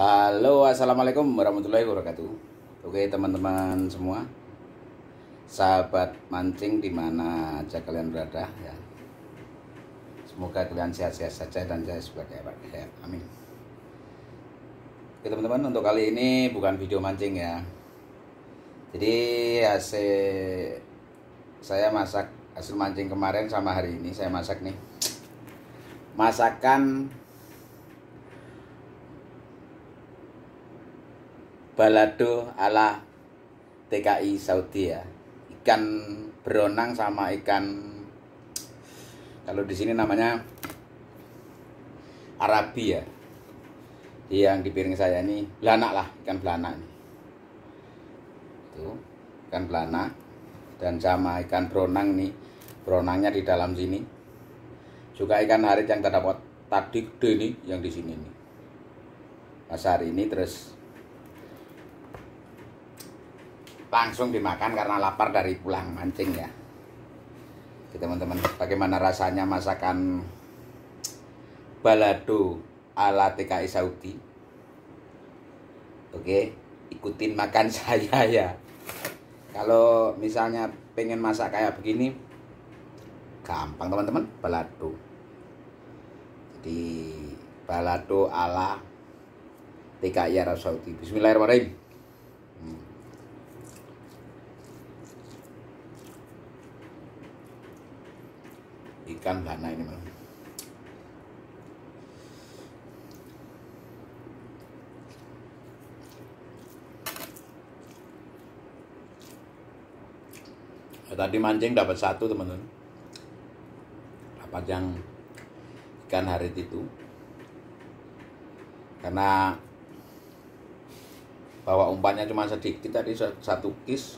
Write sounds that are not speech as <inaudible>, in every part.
Halo, assalamualaikum warahmatullahi wabarakatuh. Oke, teman-teman semua, sahabat mancing di mana aja kalian berada, ya. Semoga kalian sehat-sehat saja dan saya sebagai apa ya. Amin. Oke, teman-teman, untuk kali ini bukan video mancing ya. Jadi hasil saya masak hasil mancing kemarin sama hari ini saya masak nih. Masakan balado ala TKI Saudi ya. Ikan beronang sama ikan kalau di sini namanya Arabi ya. Yang di piring saya ini belanak lah ikan belanak nih tuh ikan belanak. Dan sama ikan beronang nih beronangnya di dalam sini. Juga ikan harit yang terdapat tadi gede nih yang di sini nih pas hari ini terus langsung dimakan karena lapar dari pulang mancing ya. Oke teman-teman bagaimana rasanya masakan balado ala TKI Saudi? Oke ikutin makan <laughs> saya ya. Kalau misalnya pengen masak kayak begini gampang teman-teman balado. Jadi balado ala TKI Arab Saudi. Bismillahirrahmanirrahim hmm. Ikan bana ini memang ya, tadi mancing dapat satu teman-teman. Dapat yang ikan harit itu. Karena bawa umpannya cuma sedikit tadi satu kis.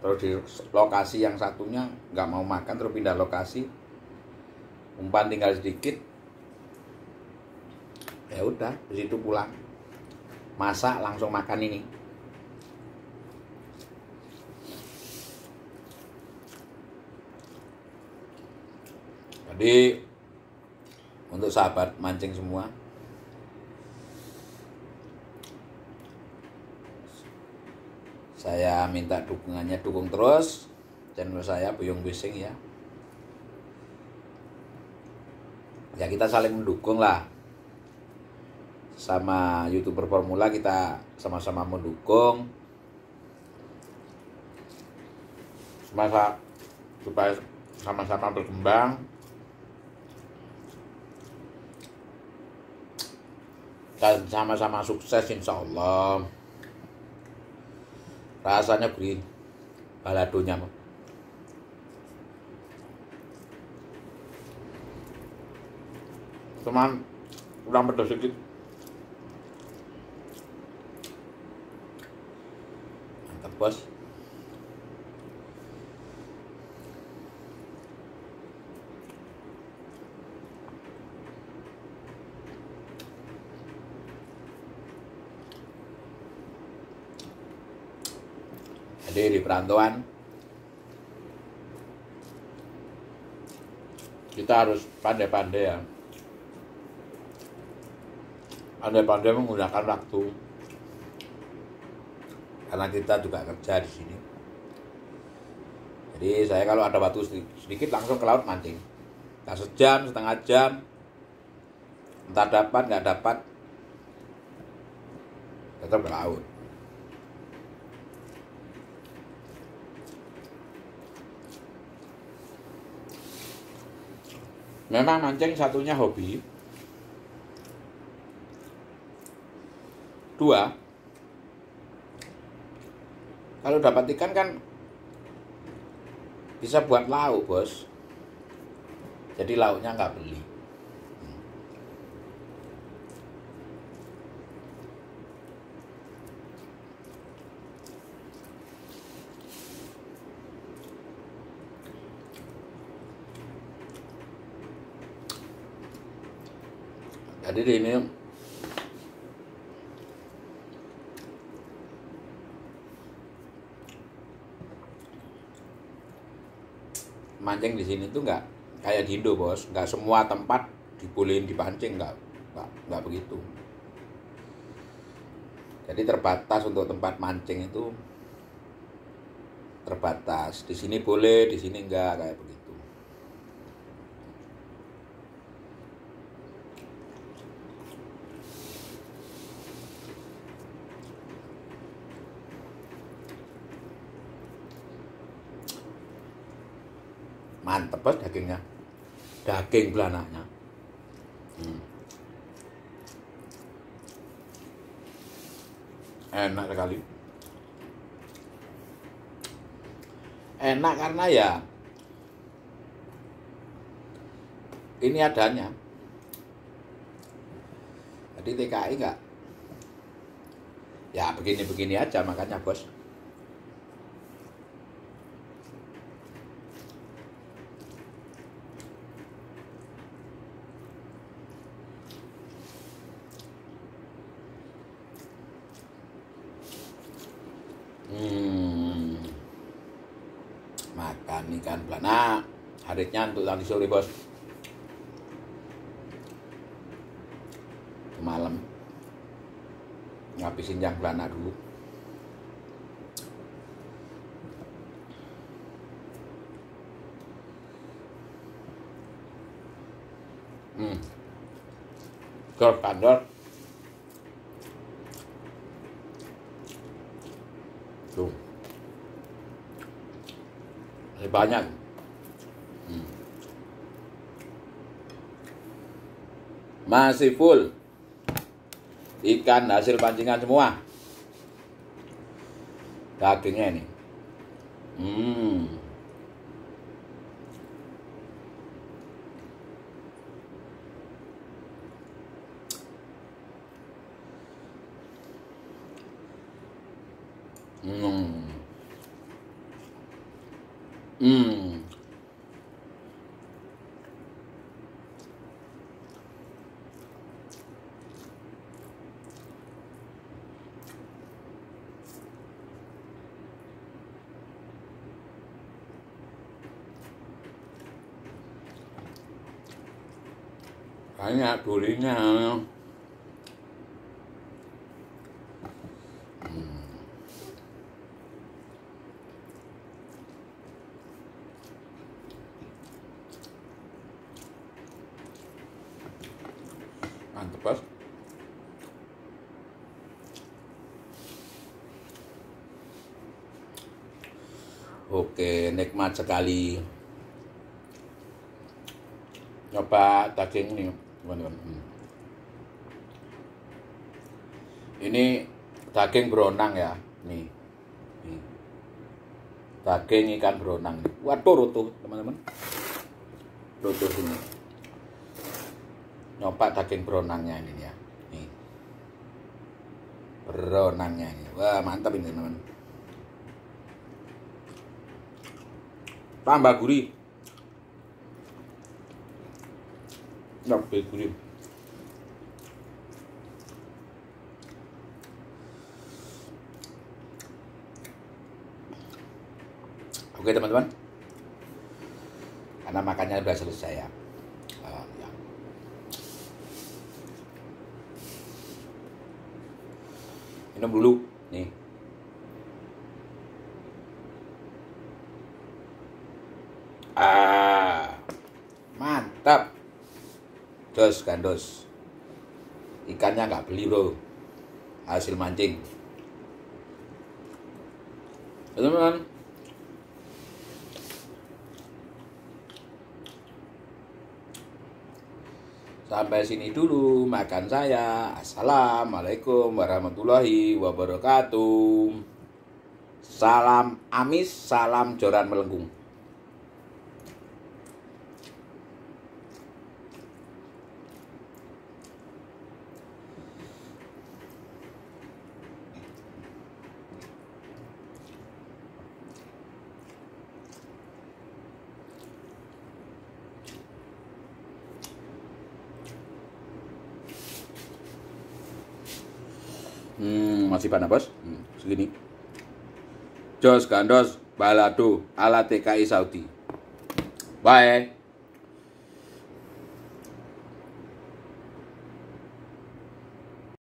Terus di lokasi yang satunya nggak mau makan terus pindah lokasi umpan tinggal sedikit. Ya udah di situ pulang. Masak langsung makan ini. Jadi untuk sahabat mancing semua saya minta dukungannya dukung terus. Channel saya Buyung Bising ya ya kita saling mendukung lah. Sama youtuber formula kita sama-sama mendukung. Semasa supaya sama-sama berkembang. Dan sama-sama sukses insya Allah. Rasanya beri baladonya cuman kurang pedas sedikit. Mantap bos. Jadi di perantauan kita harus pandai-pandai ya pandai-pandai menggunakan waktu. Karena kita juga kerja di sini. Jadi saya kalau ada waktu sedikit langsung ke laut mancing. Tak sejam setengah jam. Entah dapat nggak dapat. Tetap ke laut. Memang mancing satunya hobi dua. Kalau dapat ikan kan bisa buat lauk bos. Jadi lauknya nggak beli. Jadi ini mancing di sini tuh nggak kayak di Indo bos nggak semua tempat dibolehin dipancing nggak nggak begitu Jadi terbatas untuk tempat mancing itu terbatas. Di sini boleh, di sini enggak kayak begitu. Mantep bos dagingnya. Daging belanaknya. Hmm. enak sekali enak karena ya ini adanya jadi TKI enggak ya begini-begini aja makanya bos Hmm. Makan ikan pelana. Haritnya untuk nanti sore bos. Malam. Ngabisin yang pelana dulu. Hmm. Gor kantor. Tuh. Banyak. Hmm. Masih full. Ikan hasil pancingan semua. Dagingnya ini. Hmm. Hmm. Hmm. Banyak durinya. Mantep bos. Oke, nikmat sekali. Nyoba daging ini, teman-teman. Hmm. Ini daging beronang ya, nih. Daging ikan beronang. Waduh, rutuh, teman-teman. Rutuh ini nyoba daging beronangnya ini ya nih beronangnya ini wah mantap ini teman tambah gurih. Lebih gurih. Oke teman-teman. Karena makannya sudah selesai ya. Uh, ya. minum dulu nih ah mantap dos gandos ikannya nggak beli bro hasil mancing teman-teman Sampai sini dulu makan saya. Assalamualaikum warahmatullahi wabarakatuh. Salam amis, salam joran melengkung. Hmm, masih panas bos. Hmm, segini. Jos gandos balado ala TKI Saudi. Bye.